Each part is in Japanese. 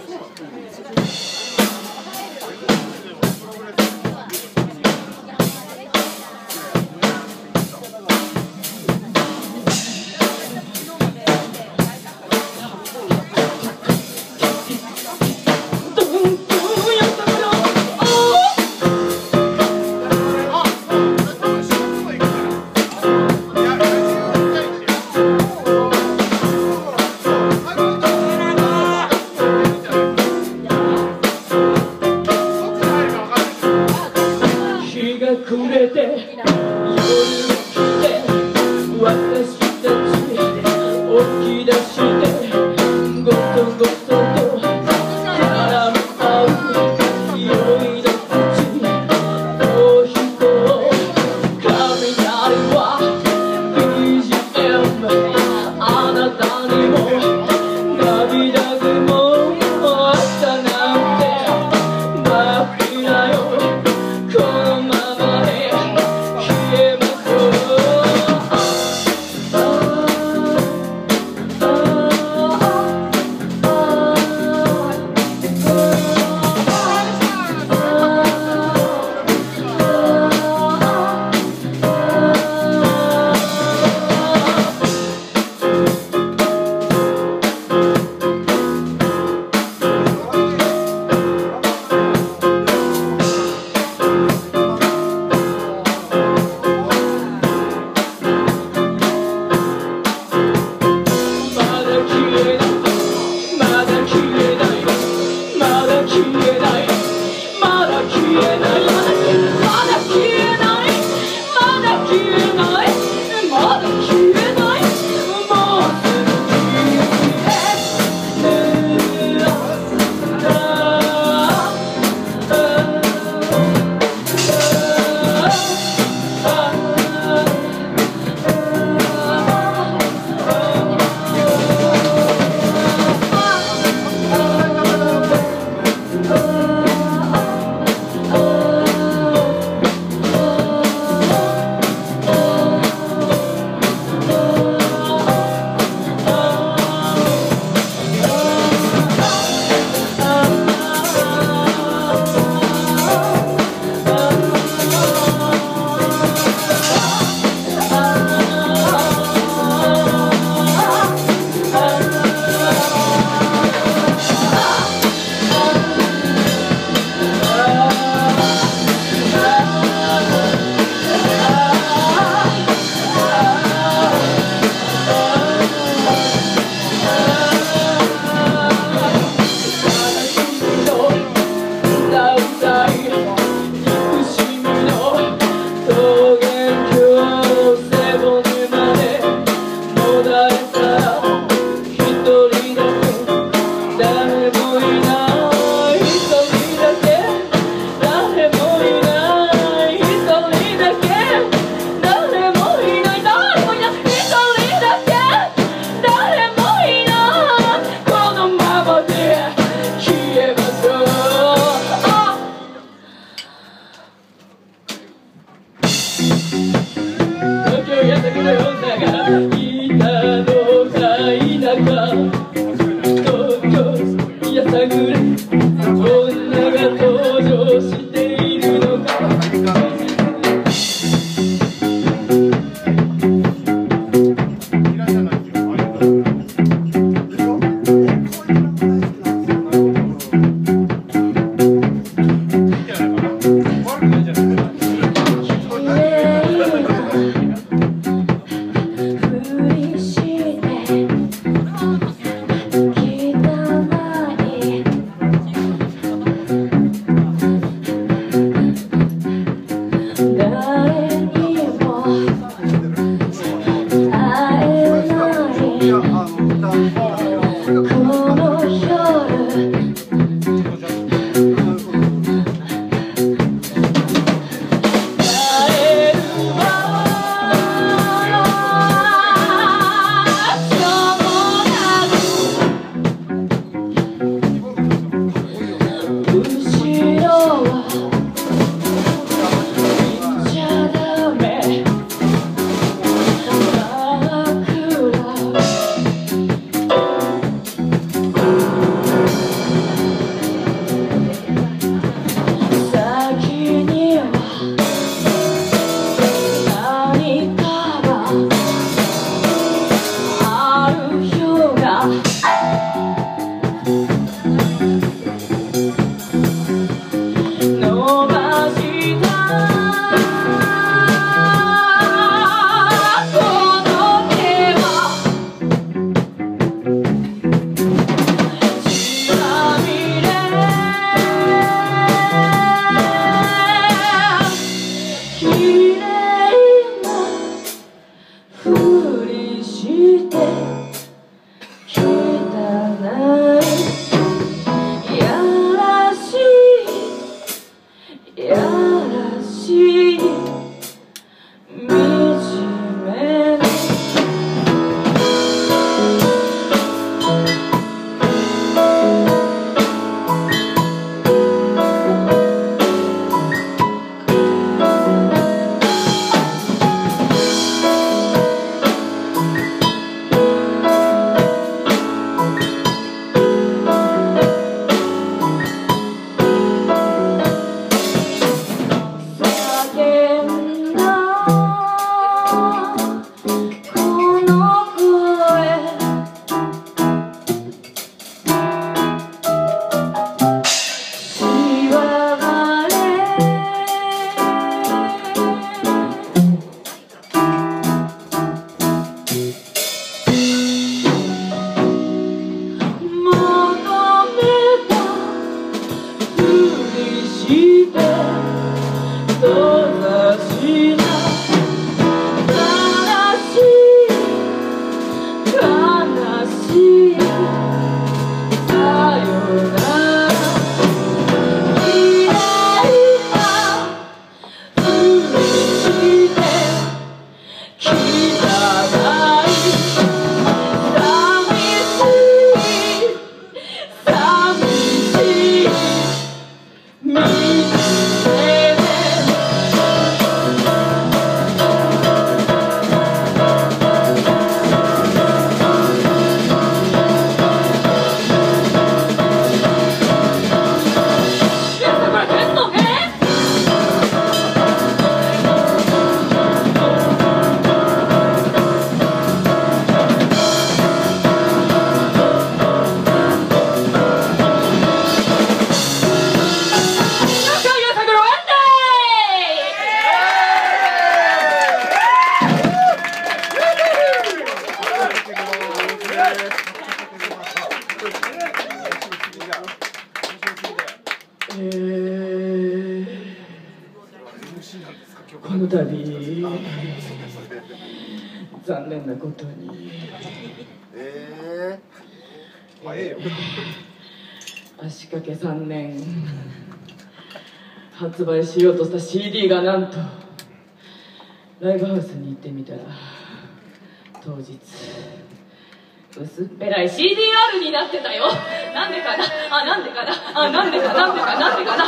Oh, fuck. 発売しようとした CD がなんとライブハウスに行ってみたら当日薄っぺらい CDR になってたよ。なんでかな？あなんでかな？あなんでかな？んでかな？んでかな？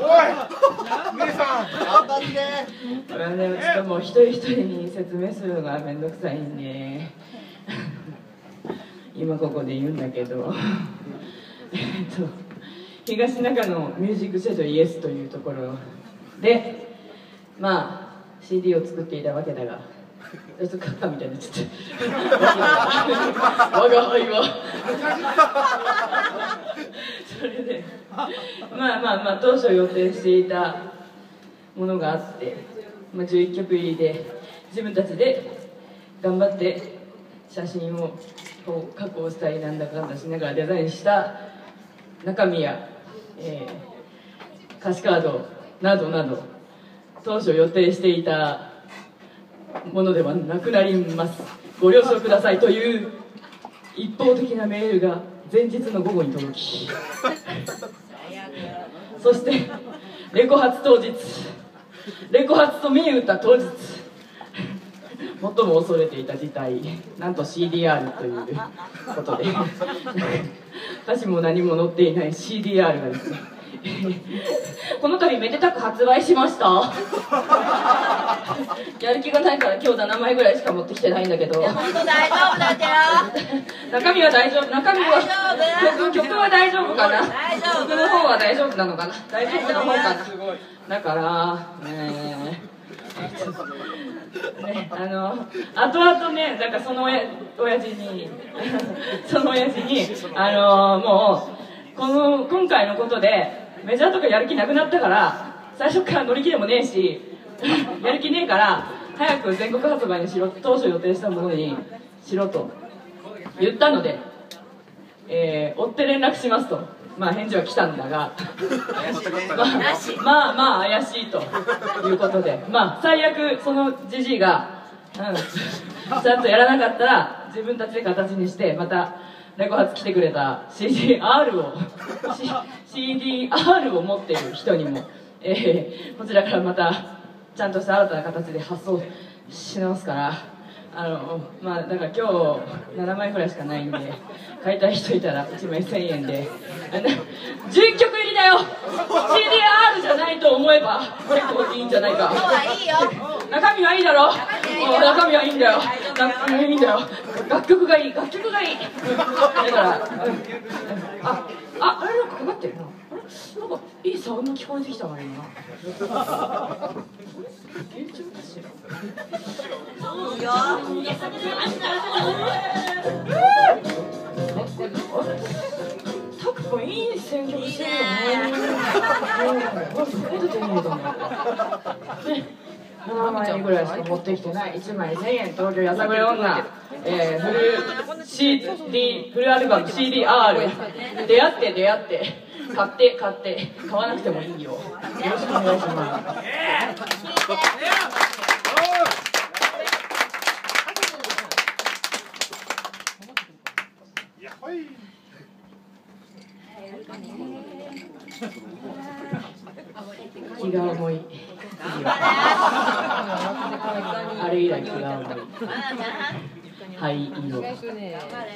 あ姉さん。頑張って。これはねちょっともう一人一人に説明するのがめんどくさいんで。今ここで言うんだけど。えっと東中野ミュージックスタジオイエスというところでまあ CD を作っていたわけだがちょっとカッカみたいになっちゃって。我が輩はそれでまあまあまあ当初予定していたものがあって、まあ、11曲入りで自分たちで頑張って写真をこう加工したりなんだかんだしながらデザインした中身や、えー歌詞カードなどなど当初予定していたものではなくなります。ご了承ください。という一方的なメールが前日の午後に届き。そしてレコ発当日。レコ発と見え歌当日。最も恐れていた事態なんと CDR ということで。歌詞も何も載っていない CDR がですね。この度めでたく発売しました。やる気がないから今日7枚ぐらいしか持ってきてないんだけど。本当大丈夫だってよ中身は大丈夫。中身は大丈夫。曲曲は大丈夫かな？曲の方は大丈夫なのかな？大丈夫な方かな？だからねえねあの後々ねなんかその親父に その親父にあのもうこの今回のことでメジャーとかやる気なくなったから最初から乗り気でもねえし やる気ねえから早く全国発売にしろ当初予定したものにしろと言ったので、えー追って連絡しますと、まあ、返事は来たんだが、まあ、まあまあ怪しいと。いうことで、まあ、最悪そのじじいが、うん、ちゃんとやらなかったら自分たちで形にしてまたレコ発来てくれた CDR を CDR を持っている人にも、えーこちらからまたちゃんとした新たな形で発送し直すから。あのまあだから今日7枚ぐらいしかないんで買いたい人いたら1枚1000円で。あの11曲入りだよ。CDR じゃないと思えば結構いいんじゃないか。中身はいいだろ。中身はいいんだよ中身はいいんだよ。楽曲がいい。楽曲がいい。だから、うん。あああれなんかかかってるな。あれ？なんかいいサウンド聞こえてきたな今。いいよ タク君いい選曲してるよね。うん、そこで手に入れたんだね、7枚ぐらいしか持ってきてない。1枚1000円東京やさぐれ女、えー、フル CD フルアルバム CDR 出会って出会って。買って買って買わなくてもいいよ。よろしくお願いします気が重い。あれ以来気が重い。まだな灰色頑張れ。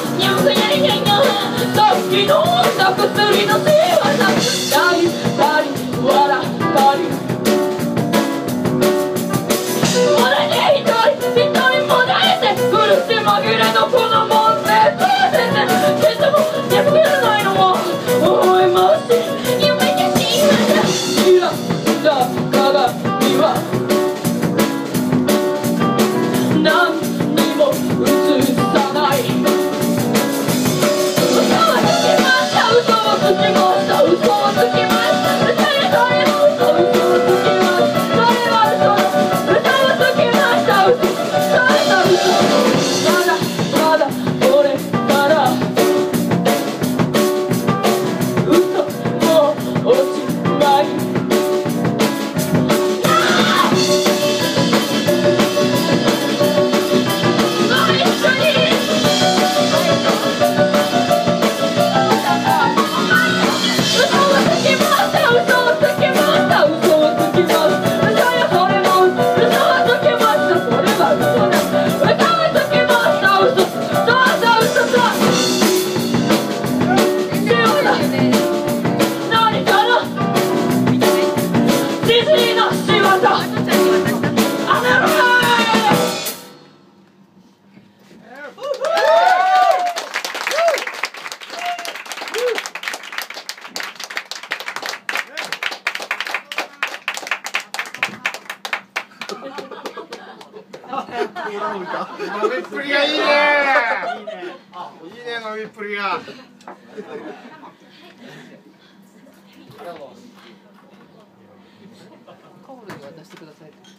Yeah.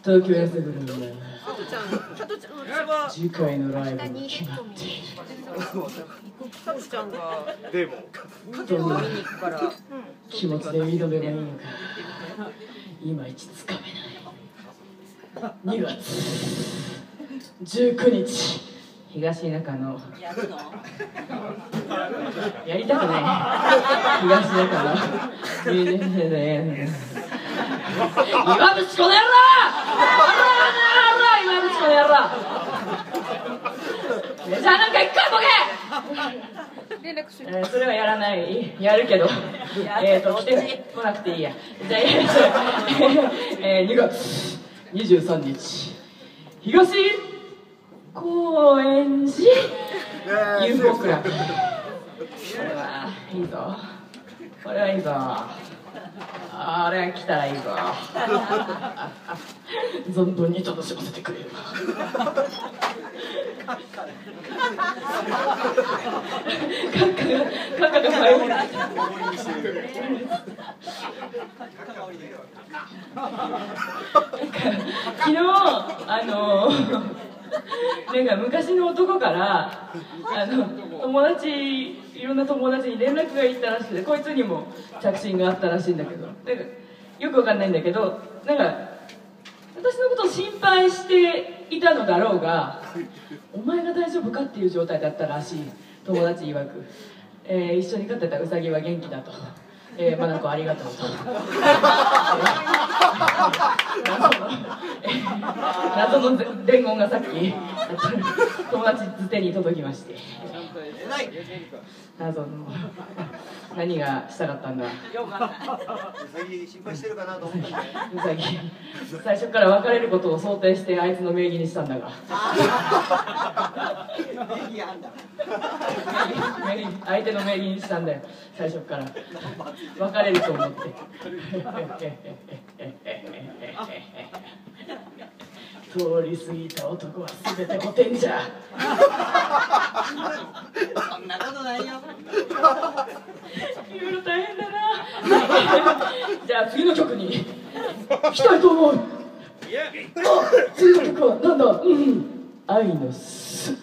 東京ヤセブンの。ね加トちゃん加トちゃんうちは次回の。ライブに決まっている加トちゃんがでもどんな気持ちで挑めばいいの。かいまいちつかめない2月19日東中野やりたくない東中野いいね岩渕この。野郎ほらほら岩渕この野郎メジャーなんか一回ボケ！連絡しえーそれはやらない。やるけど。えっと来て来なくていいや。じゃあ えー、2月23日。東高円寺？UFO クラブ。これはいいぞ。これはいいぞあれ来たらいいぞ存分に楽しませてくれるカッカがカッカが迷う昨日あのなんか昔の男からあの友達いろんな友達に連絡がいったらしくてこいつにも着信があったらしいんだけどなんかよくわかんないんだけどなんか私のことを心配していたのだろうがお前が大丈夫かっていう状態だったらしい友達曰く、えー一緒に飼ってたウサギは元気だと。えー、マナコありがとうと。謎の伝言がさっき友達づてに届きまして。謎の何がしたかったんだ。うさぎ心配してるかなと思ったんだよウサギ最初から別れることを想定してあいつの名義にしたんだが。名義相手の名義にしたんだよ。最初から。別れると思って通り過ぎた男は全て古典じゃ。そんなことないよ。いろいろ大変だな。じゃあ次の曲に。行きたいと思う。あ次の曲はなんだ？うん。愛の巣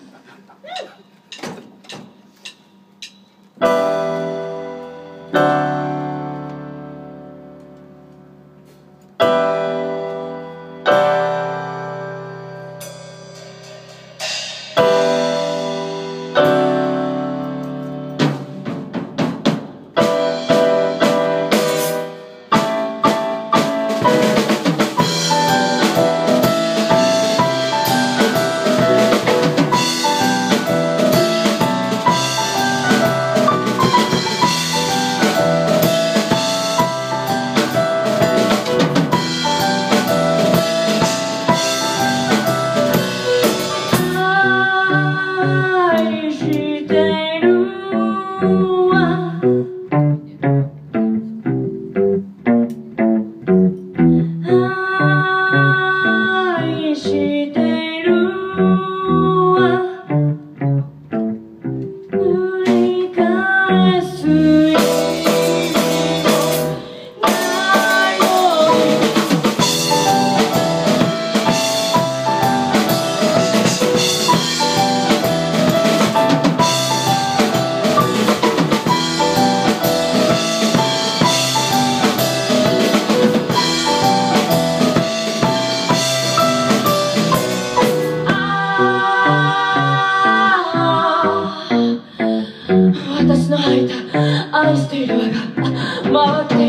私の吐いた愛している輪が回って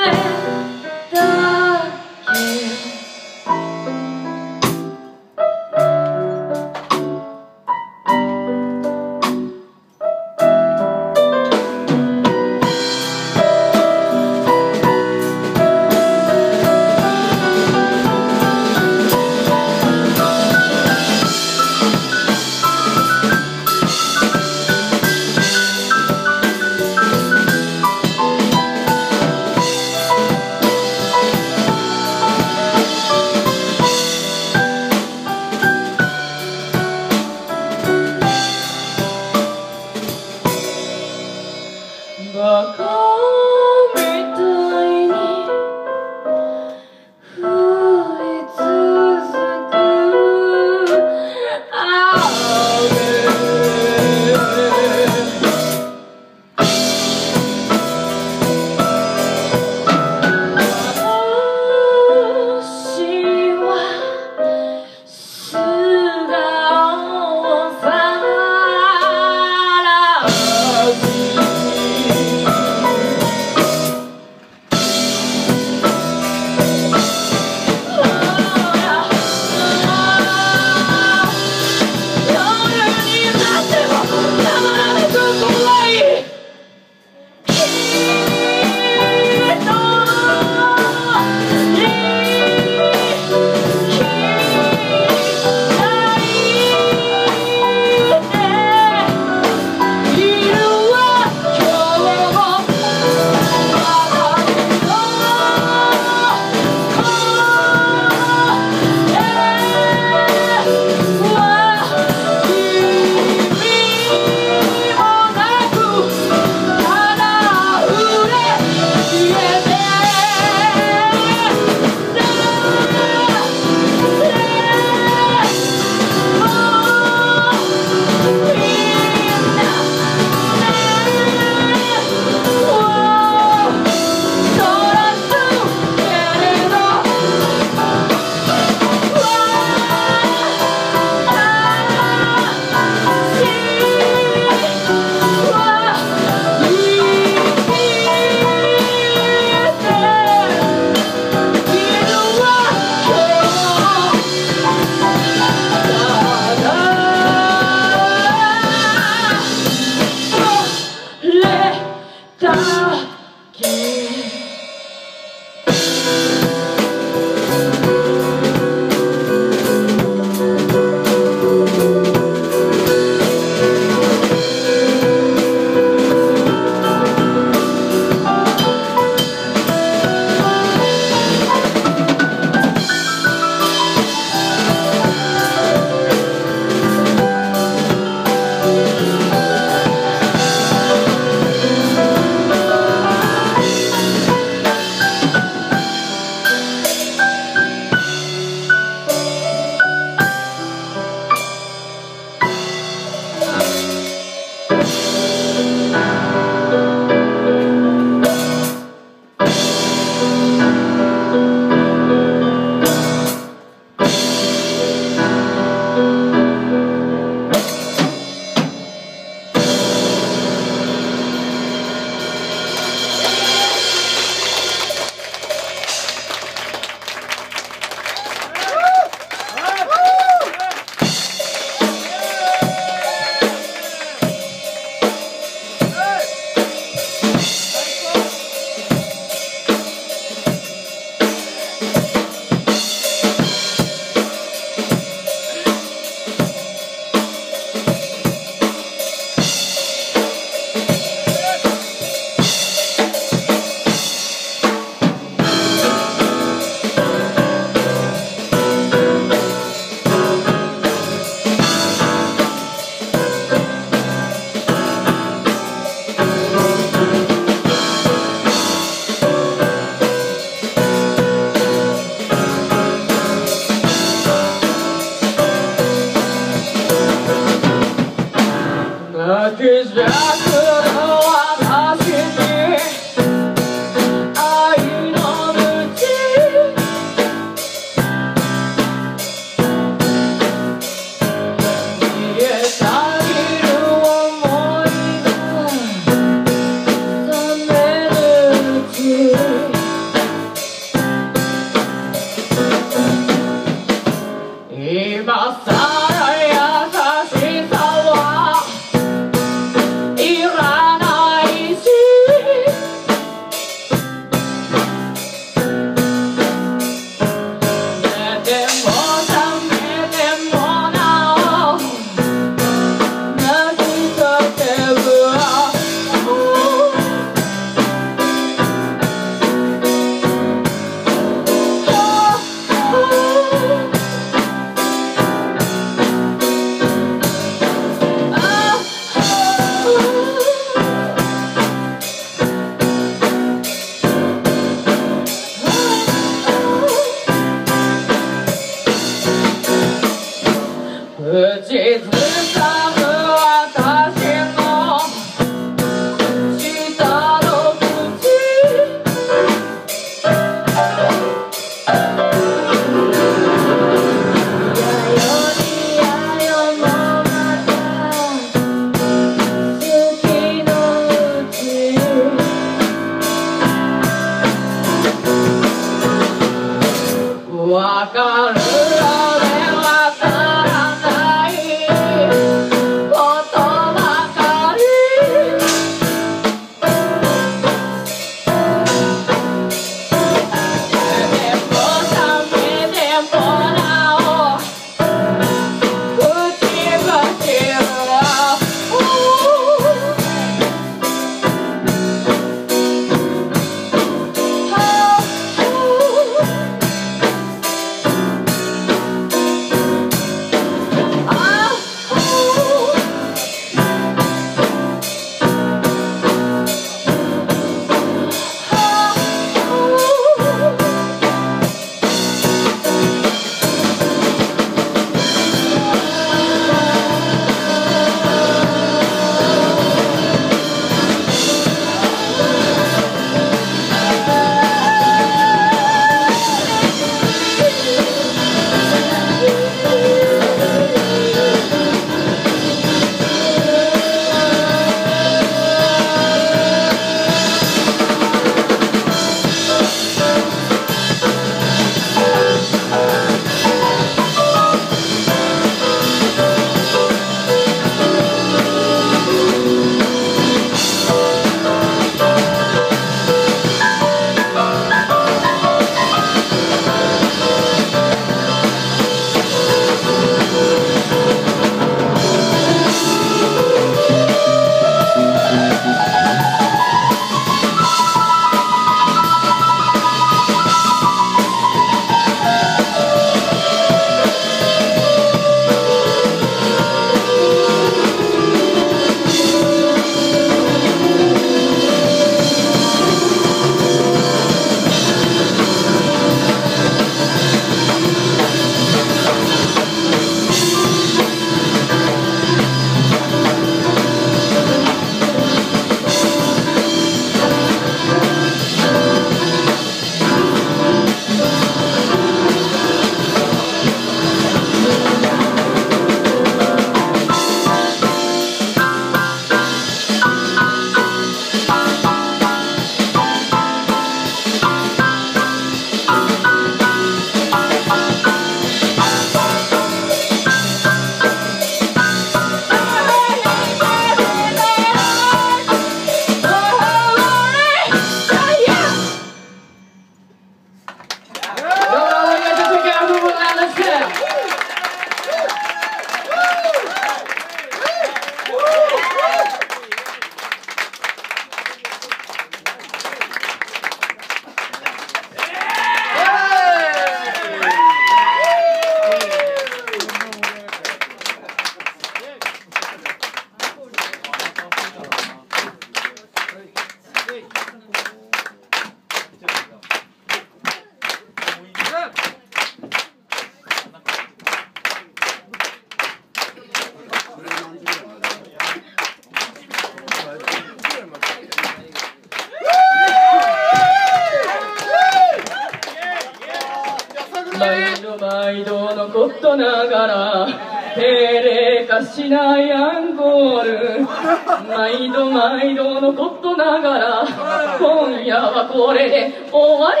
これで終わり